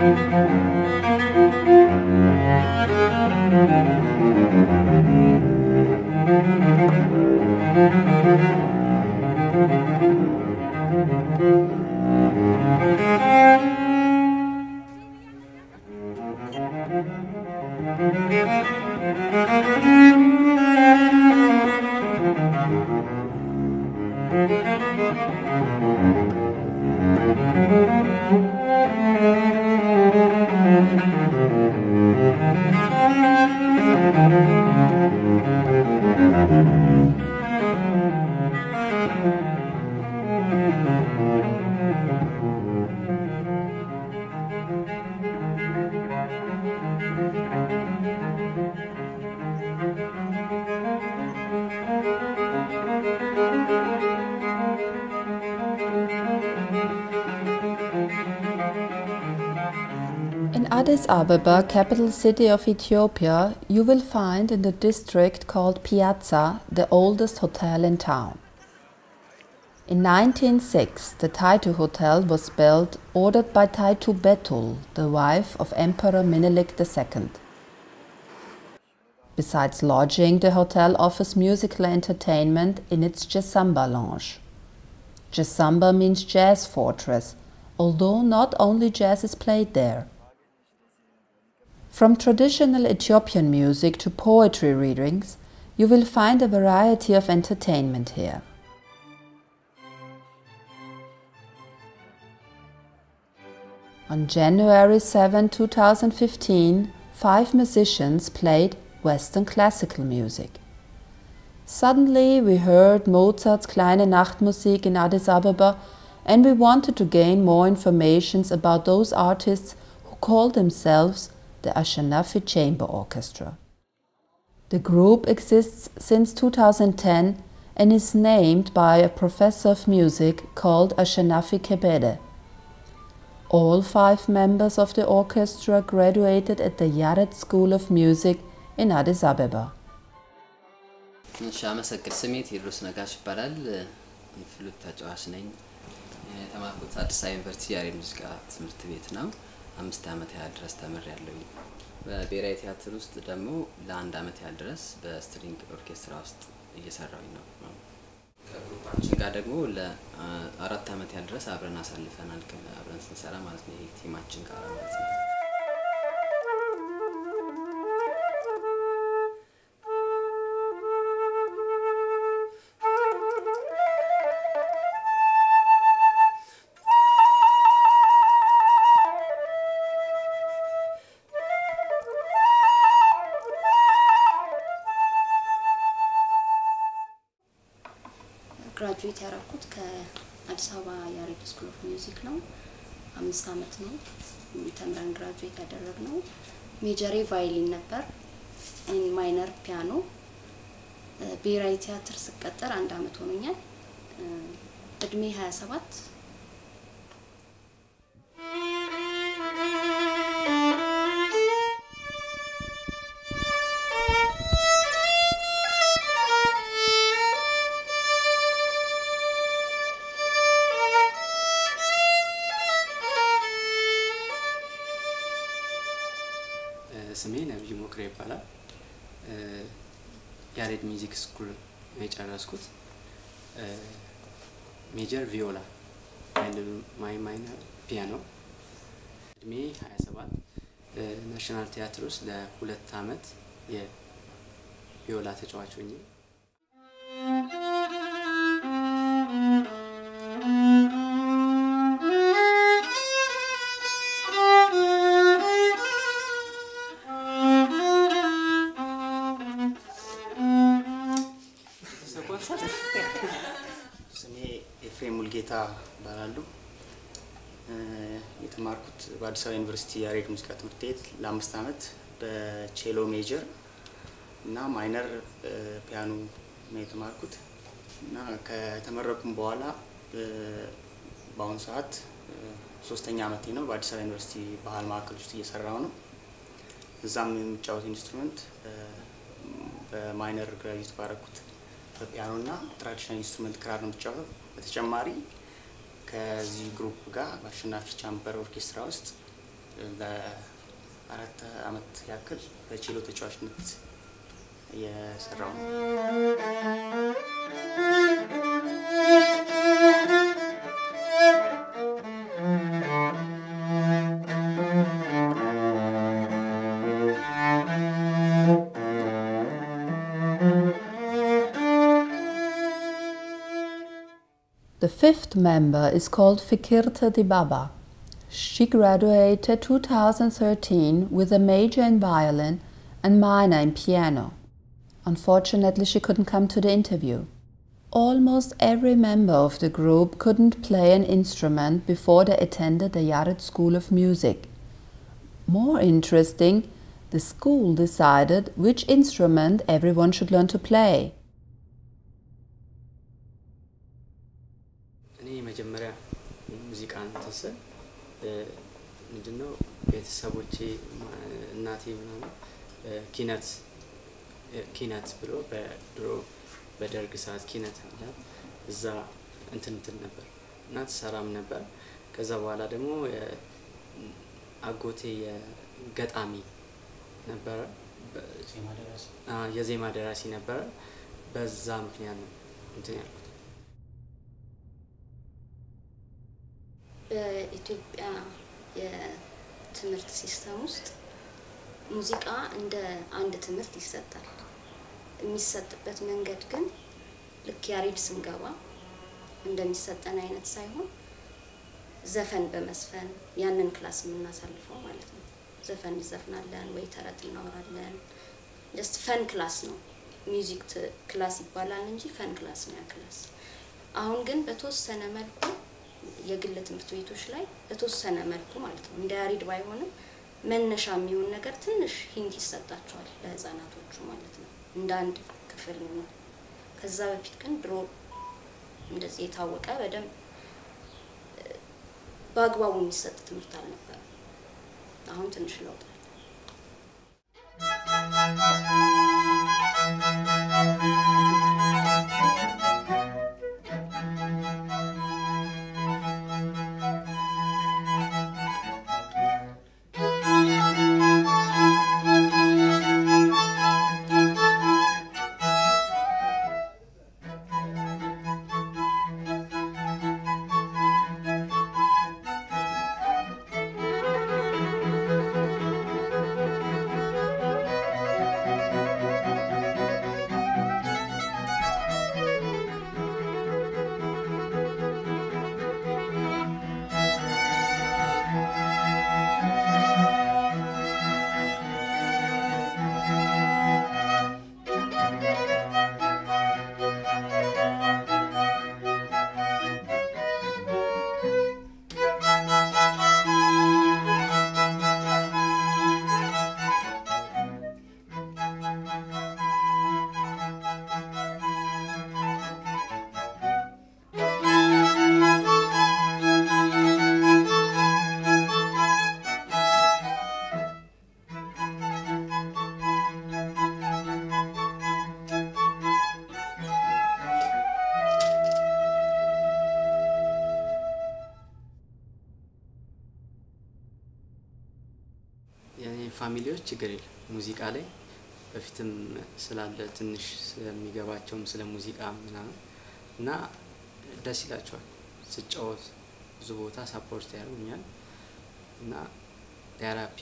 Música Addis Ababa, capital city of Ethiopia, you will find in the district called Piazza the oldest hotel in town. In 1906, the Taitu Hotel was built, ordered by Taitu Betul, the wife of Emperor Menelik II. Besides lodging, the hotel offers musical entertainment in its Jasamba lounge. Jasamba means jazz fortress, although not only jazz is played there. From traditional Ethiopian music to poetry readings, you will find a variety of entertainment here. On January 7, 2015, five musicians played Western classical music. Suddenly, we heard Mozart's Kleine Nachtmusik in Addis Ababa, and we wanted to gain more information about those artists who call themselves the Ashanafi Chamber Orchestra. The group exists since 2010 and is named by a professor of music called Ashanafi Kebede. All five members of the orchestra graduated at the Yared School of Music in Addis Ababa. እሺ አመሰግን። ስሜ ቴዎድሮስ ነጋሽ ይባላል። ፍሉት ተጫዋች ነኝ። የተማርኩት አዲስ አበባ ዩኒቨርሲቲ ያሬድ ሙዚቃ ትምህርት ቤት ነው። አምስት ዓመት ያህል ድረስ ተምሬያለሁኝ። በብሔራዊ ቲያትር ውስጥ ደግሞ ለአንድ ዓመት ያህል ድረስ በ string orchestra ውስጥ እየሰራሁኝ ነው። ከ group አችን ጋር ደግሞ ለአራት ዓመት ያህል ድረስ አብረን አሳልፈናል። አብረን ስንሰራ ማለት ነው። ይሄ team አችን ጋር ማለት ነው። graduate ያደረኩት ከአዲስ አበባ ያሬድ School of Music ነው። አምስት አመት ነው ተምረን graduate ያደረግነው። major ኤ violin ነበር፣ minor ፒያኖ። ብሔራዊ ቲያትር ስቀጠር አንድ አመት ሆኖኛል። እድሜ 27 music school የጨረስኩት። major viola ማይ minor ፒያኖ። እድሜ 27 National Theatre ውስጥ ለሁለት አመት የ viola ተጫዋች ሆኜ በአዲስ አበባ ዩኒቨርሲቲ ያሬድ ሙዚቃ ትምህርት ቤት ለአምስት ዓመት በ cello major እና minor ፒያኖ ነው የተማርኩት እና ከተመረቅኩም በኋላ በአሁኑ ሰዓት ሶስተኛ ዓመቴ ነው። በአዲስ አበባ ዩኒቨርሲቲ ባህል ማዕከል ውስጥ እየሰራው ነው። እዛም የሚጫወት instrument በ minor graduate ባረኩት በፒያኖ እና traditional instrument ክራር ነው የምጫወተው። በተጨማሪ ከዚህ group ጋር በአሸናፊ Chamber Orchestra ውስጥ ለአራት ዓመት ያክል በ cello ተጫዋችነት እየሰራው ነው። The fifth member is called Fikirte Dibaba. She graduated 2013 with a major in violin and minor in piano. Unfortunately, she couldn't come to the interview. Almost every member of the group couldn't play an instrument before they attended the Yared School of Music. More interesting, the school decided which instrument everyone should learn to play. መጀመሪያ ሙዚቃ እንትን ስል ምንድነው ቤተሰቦቼ እናቴ ምናምን ኪነት ኪነት ብሎ በድሮ በደርግ ሰዓት ኪነት አለ እዛ እንትን እንትን ነበር እና ትሰራም ነበር። ከዛ በኋላ ደግሞ አጎቴ የገጣሚ ነበረ፣ የዜማ ደራሲ ነበረ። በዛ ምክንያት ነው እንትን ያልኩት። በኢትዮጵያ የትምህርት system ውስጥ ሙዚቃ እንደ አንድ ትምህርት ይሰጣል። የሚሰጥበት መንገድ ግን ልክ ያሬድ ስንገባ እንደሚሰጠን አይነት ሳይሆን ዘፈን በመዝፈን ያንን class የምናሳልፈው ማለት ነው። ዘፈን እንዘፍናለን ወይ ተረት እናወራለን። Just fun class ነው። Music class ይባላል እንጂ fun class ነው ያ class። አሁን ግን በተወሰነ መልኩ የግል ትምህርት ቤቶች ላይ በተወሰነ መልኩ ማለት ነው እንደ ያሬድ ባይሆንም መነሻ የሚሆን ነገር ትንሽ hint ይሰጣቸዋል ለህፃናቶቹ ማለት ነው እንደ አንድ ክፍል ነው። ከዛ በፊት ግን ድሮ እንደዚህ የታወቀ በደንብ በአግባቡ የሚሰጥ ትምህርት አልነበረም። አሁን ትንሽ ለውጥ ችግር የለም ሙዚቃ ላይ በፊትም ስላለ ትንሽ ስለሚገባቸውም ስለ ሙዚቃ ምናምን እና ደስ ይላቸዋል። ስጫወት ብዙ ቦታ support ያደርጉኛል እና therapy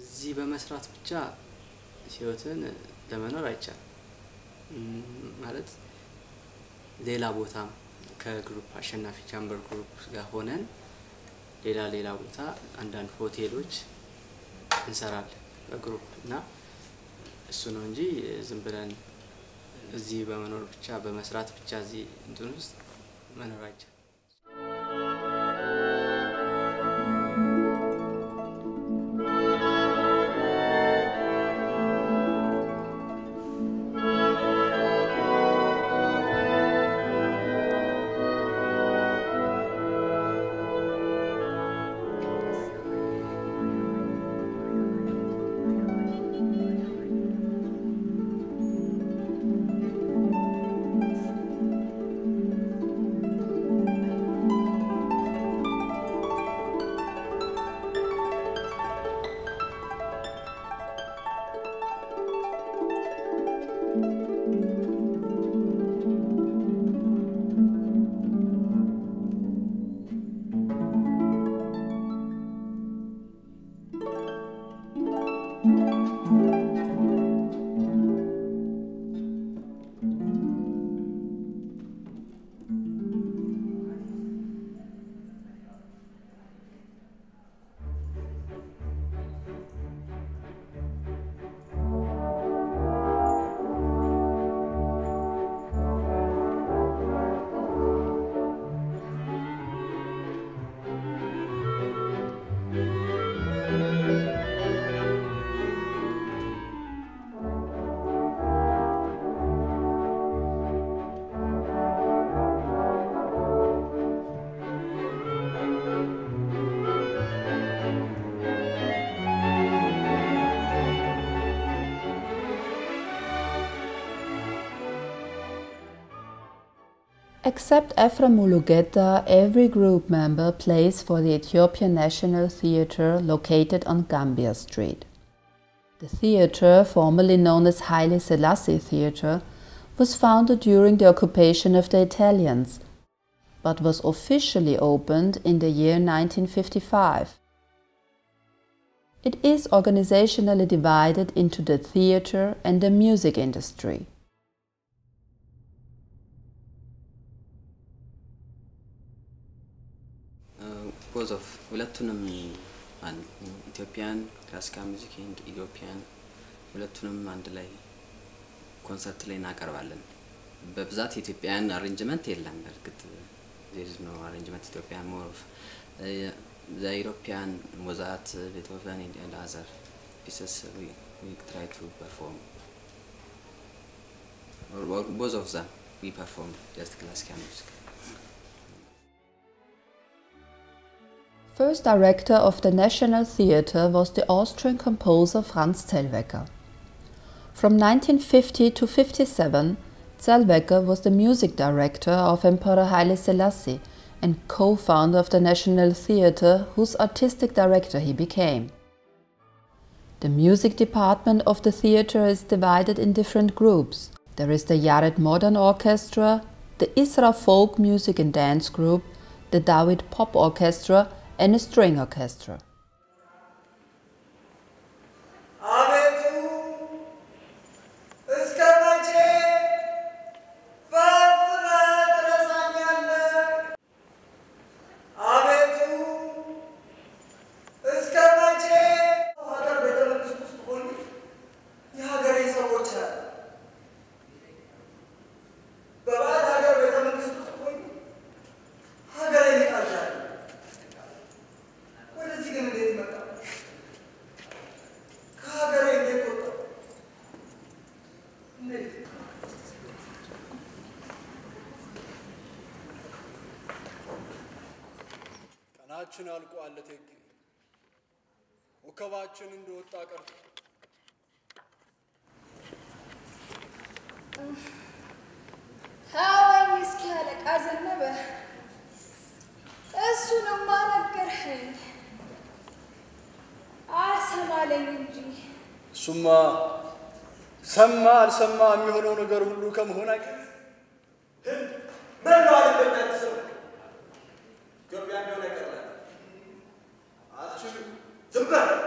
እዚህ በመስራት ብቻ ህይወትን ለመኖር አይቻልም። ማለት ሌላ ቦታም ከ group አሸናፊ Chamber group ጋር ሆነን ሌላ ሌላ ቦታ አንዳንድ ሆቴሎች እንሰራለን በ group እና እሱ ነው እንጂ ዝም ብለን እዚህ በመኖር ብቻ በመስራት ብቻ እዚህ እንትን ውስጥ መኖራቸው Except Ephraim Mulugeta, every group member plays for the Ethiopian National Theatre located on Gambia Street. The theatre, formerly known as Haile Selassie Theatre, was founded during the occupation of the Italians, but was officially opened in the year 1955. It is organizationally divided into the theatre and the music industry. ቦዝ ኦፍ ሁለቱንም ኢትዮጵያን ክላሲካል ሙዚክ ኤንድ ኢትዮጵያን ሁለቱንም አንድ ላይ ኮንሰርት ላይ እናቀርባለን። በብዛት የኢትዮጵያን አሬንጅመንት የለም። በእርግጥ ዜር ነው አሬንጅመንት ኢትዮጵያ ሞር ኦፍ ዘ ቤትሆቨን ኤንድ አዘር ፒሰስ ዊ ትራይ ቱ ፐርፎርም ቦዝ ኦፍ ዘም ዊ ፐርፎርም ጀስት ክላሲካል ሙዚክ First director of the National Theatre was the Austrian composer Franz Zellweger. From 1950 to 57, Zellweger was the music director of Emperor Haile Selassie and co-founder of the National Theatre, whose artistic director he became. The music department of the theatre is divided in different groups. There is the Yared Modern Orchestra, the Isra Folk Music and Dance Group, the David Pop Orchestra, and a string orchestra. ቀናችን አልቋል። እቴጌ፣ ወከባችን እንደወጣ ቀርቶ ተወኝ እስኪ አለቃ ዘነበ፣ እሱንማ ነገርኸኝ አልሰማለኝ እንጂ። እሱማ ሰማ አልሰማ የሚሆነው ነገር ሁሉ ከመሆን አይቀር それ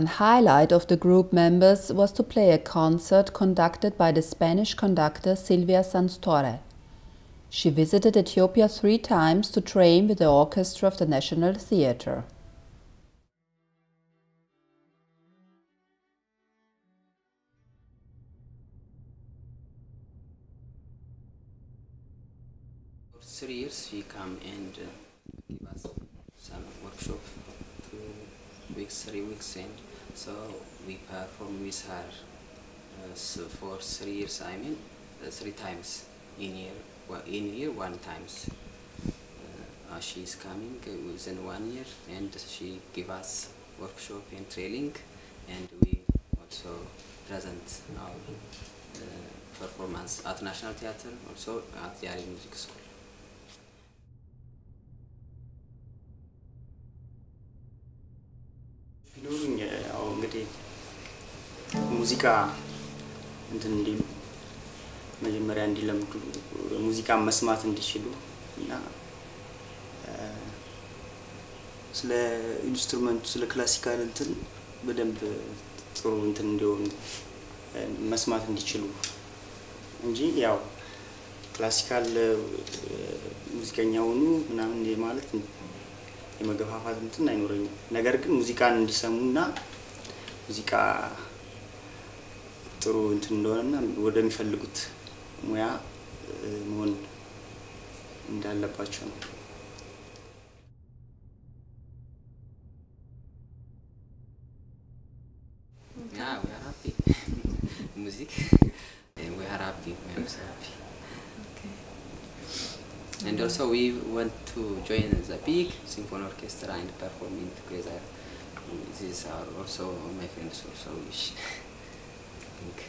One highlight of the group members was to play a concert conducted by the Spanish conductor Silvia Sanstore. She visited Ethiopia three times to train with the orchestra of the National Theatre. For three years, she come and uh, give us some workshop, weeks, three weeks, and so we perform with her uh, so for three years. I mean, uh, three times in year, well, in year one times. Uh, uh, she is coming within one year, and she give us workshop and training, and we also present our uh, performance at National Theatre, also at Yari Music School. ሙዚቃ እንትን እንዲሉ መጀመሪያ እንዲለምዱ ሙዚቃ መስማት እንዲችሉ እና ስለ instrument ኡ ስለ classical እንትን በደንብ ጥሩ እንትን እንዲሆኑ መስማት እንዲችሉ እንጂ ያው classical ሙዚቀኛ ሆኑ ምናምን ማለት የመገፋፋት እንትን አይኖረኝም። ነገር ግን ሙዚቃን እንዲሰሙና ሙዚቃ ጥሩ እንትን እንደሆነና ወደሚፈልጉት ሙያ እ፣ መሆን እንዳለባቸው ነው። Yeah, we are happy. Music. And we are happy. We are so happy. And also we want to join the big symphony orchestra and performing together. This is our also my friends also wish. Think.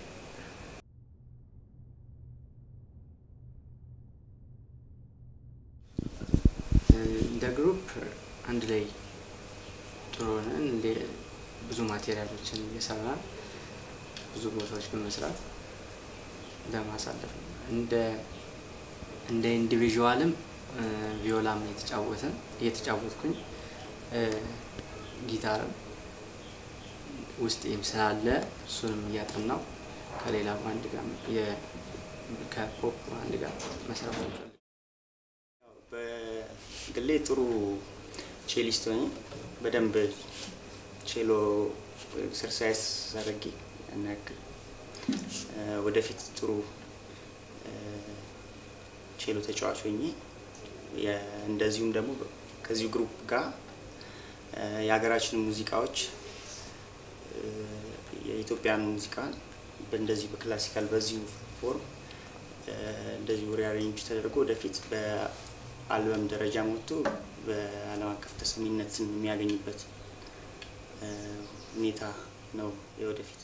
እንደ ግሩፕ አንድ ላይ ጥሩ ሆነን ብዙ ማቴሪያሎችን እየሰራን ብዙ ቦታዎች በመስራት ለማሳለፍ ነው። እንደ እንደ ኢንዲቪዥዋልም viola ም የተጫወተ እየተጫወትኩኝ guitar ም ውስጤም ስላለ እሱንም እያጠናው ከሌላ ባንድ ጋር ከ pop band ጋር መስራት ያው በግሌ ጥሩ cellist ሆኜ በደንብ cello exercise አድርጌ ያን ወደፊት ጥሩ ቼሎ ተጫዋች ሆኜ እንደዚሁም ደግሞ ከዚሁ group ጋር እ፣ የሀገራችንን ሙዚቃዎች የኢትዮጵያን ሙዚቃን በእንደዚህ በ classical በዚሁ form እንደዚሁ rearrange ተደርጎ ወደፊት በአልበም ደረጃ ወጥቶ በዓለም አቀፍ ተሰሚነትን የሚያገኝበት ሁኔታ ነው የወደፊት